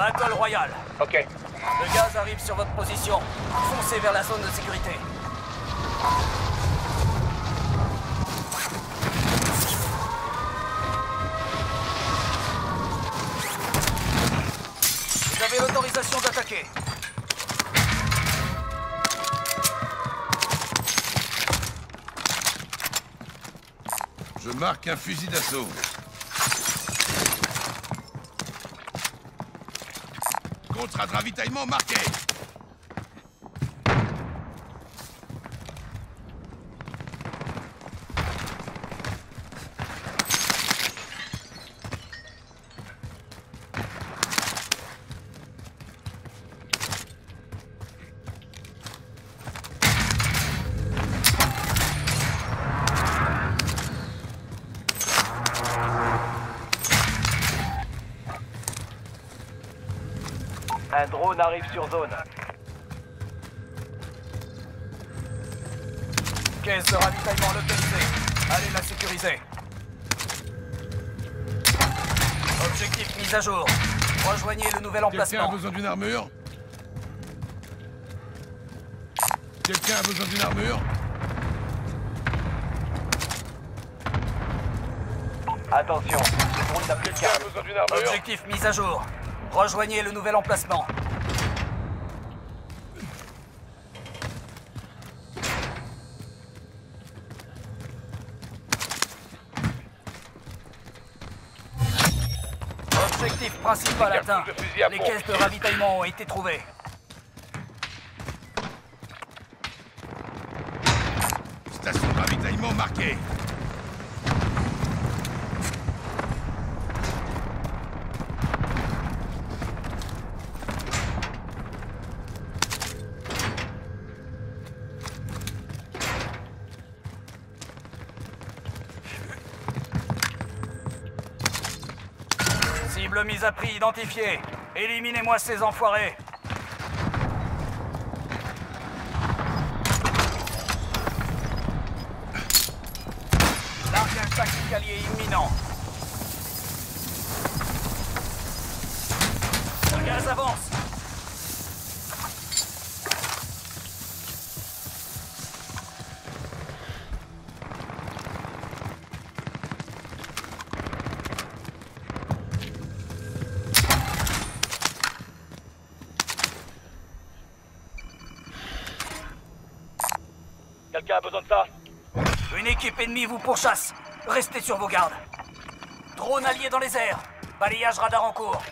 Battle Royale. Ok. Le gaz arrive sur votre position. Foncez vers la zone de sécurité. Vous avez l'autorisation d'attaquer. Je marque un fusil d'assaut. Contrat de ravitaillement marqué. Un drone arrive sur zone. Caisse de ravitaillement localisée. Allez la sécuriser. Objectif mis à jour. Rejoignez le nouvel Quelqu'un a emplacement. besoin d'une armure Quelqu'un a besoin d'une armure Attention, le drone n'a plus de Quelqu'un a besoin d'une armure Objectif mis à jour. Rejoignez le nouvel emplacement. Objectif principal atteint. Les caisses de ravitaillement ont été trouvées. Station de ravitaillement marquée. Mise à prix identifiée. Éliminez-moi ces enfoirés. Largage tactique allié imminent. Le gaz avance. Quelqu'un a besoin de ça Une équipe ennemie vous pourchasse. Restez sur vos gardes. Drone allié dans les airs. Balayage radar en cours.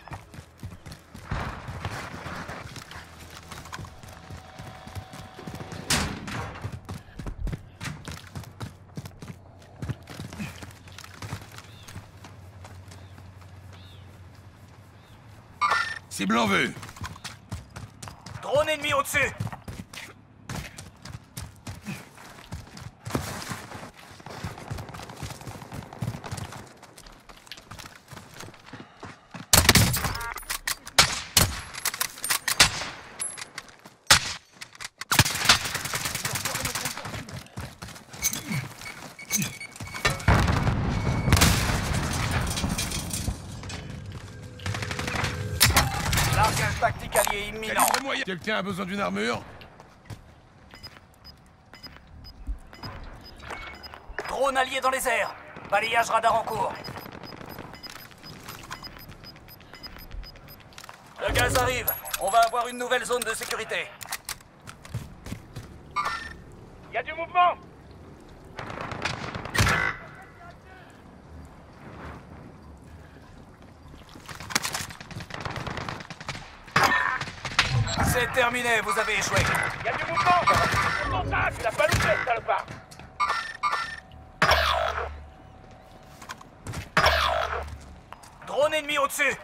Cible en vue. Drone ennemi au-dessus. Largage tactique allié imminent. Calibre moyen. Quelqu'un a besoin d'une armure Drone allié dans les airs. Balayage radar en cours. Le gaz arrive. On va avoir une nouvelle zone de sécurité. Il y a du mouvement C'est terminé, vous avez échoué. Il y a du mouvement Contact Il a pas loupé, salopard Drone ennemi au-dessus.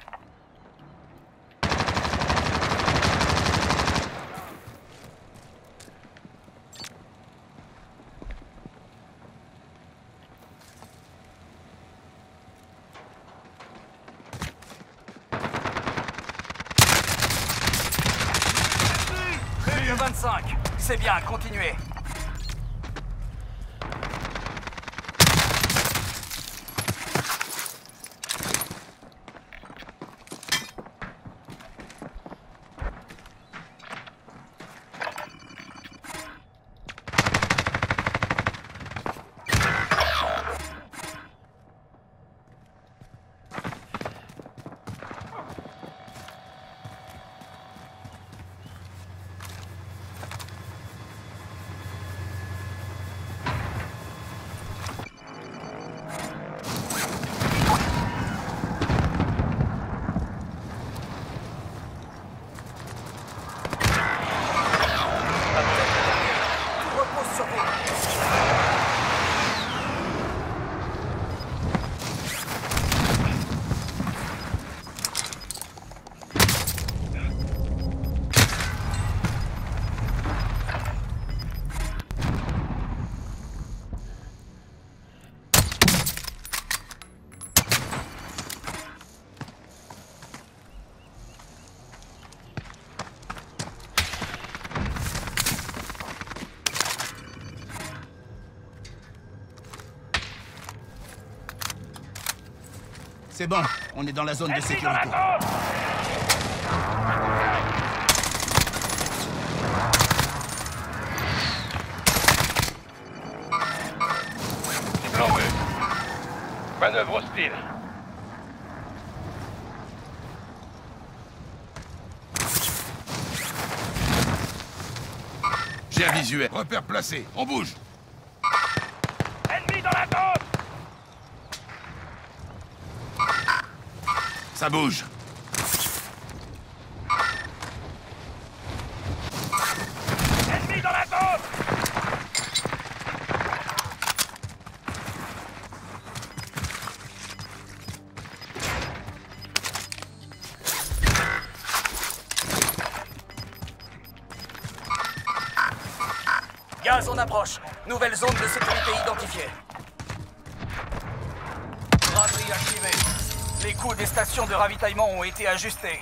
Plus de 25. C'est bien, continuez. C'est bon, on est dans la zone de sécurité. Manœuvre hostile. J'ai un visuel. Repère placé. On bouge. Ennemi dans la zone Ça bouge. Ennemi dans la zone Gaz en approche. Nouvelle zone de sécurité identifiée. Braderie activée. Les coûts des stations de ravitaillement ont été ajustés.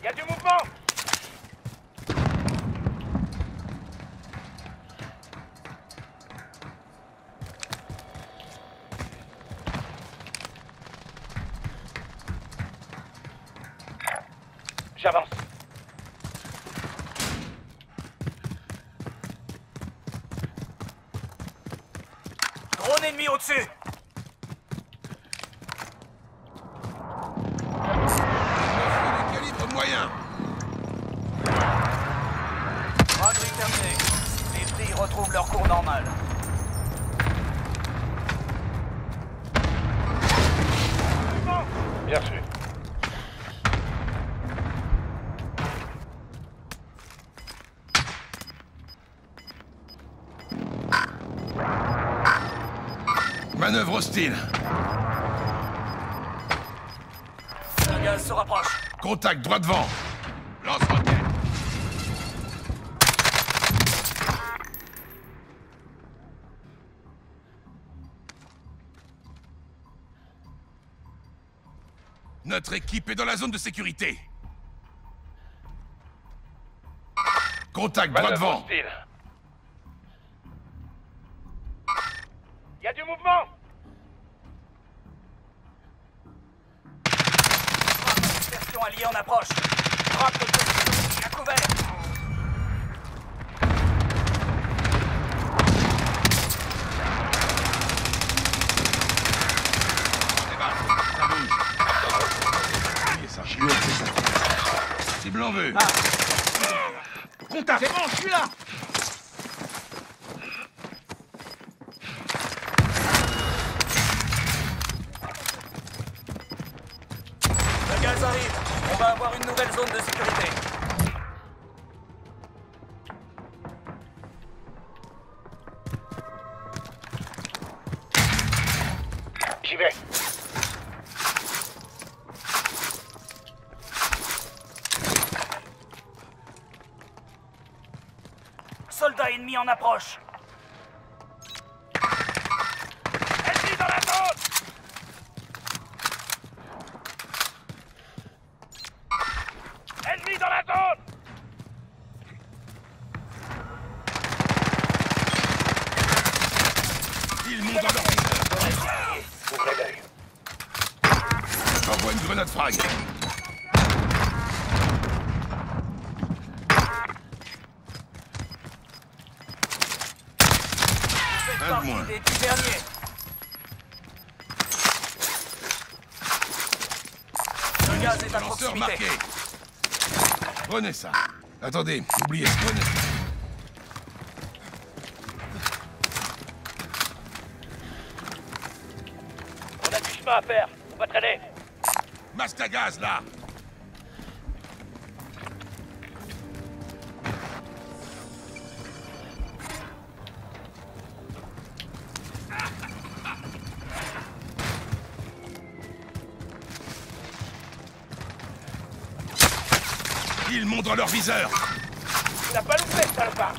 Il y a du mouvement J'avance. Drone ennemi au-dessus. Manœuvre hostile. Le gaz se rapproche. Contact droit devant. Lance roquette. Notre équipe est dans la zone de sécurité. Contact droit devant. hostile. Alliée en approche. Frappe de position. À couvert. C'est blanc veu. Contact C'est bon, je suis là en approche. Ennemi dans la zone Ennemi dans la zone Ils montent dans leur viseur. Ouvrez l'œil. J'envoie une grenade frag. Faites Un de partie moins. des dix derniers. Le gaz est à proximité. marqué. Prenez ça. Attendez, oubliez. Prenez ça. On a du chemin à faire. On va traîner. Masque à gaz, là Ils montent dans leur viseur Tu l'as pas loupé, salopard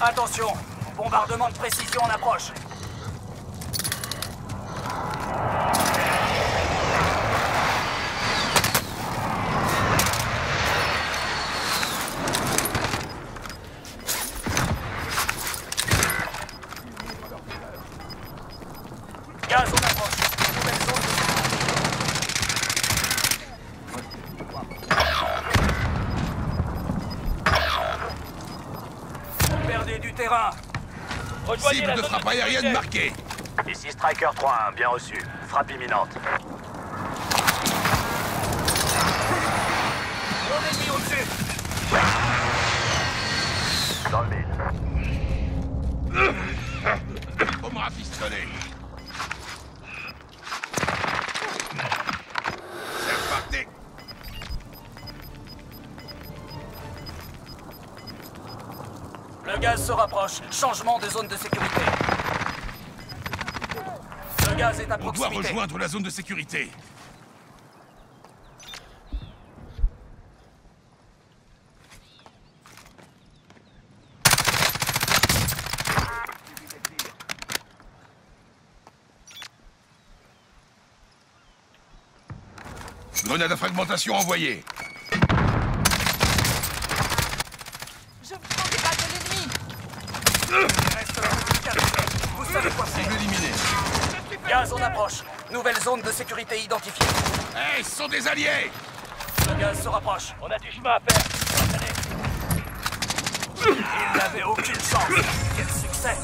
Attention, bombardement de précision en approche. Ici Striker 3-1, bien reçu. Frappe imminente. Mon ennemi au-dessus. Dans le mille. On reparti. Le gaz se rapproche. Changement de zone de sécurité. Gaz est à On doit rejoindre la zone de sécurité. Grenade à fragmentation envoyée. Je prends des balles de l'ennemi carte. Vous savez quoi faire. Gaz en approche. Nouvelle zone de sécurité identifiée. Hé, hey, ce sont des alliés Le gaz se rapproche. On a du chemin à faire. Ils n'avaient aucune chance. Quel succès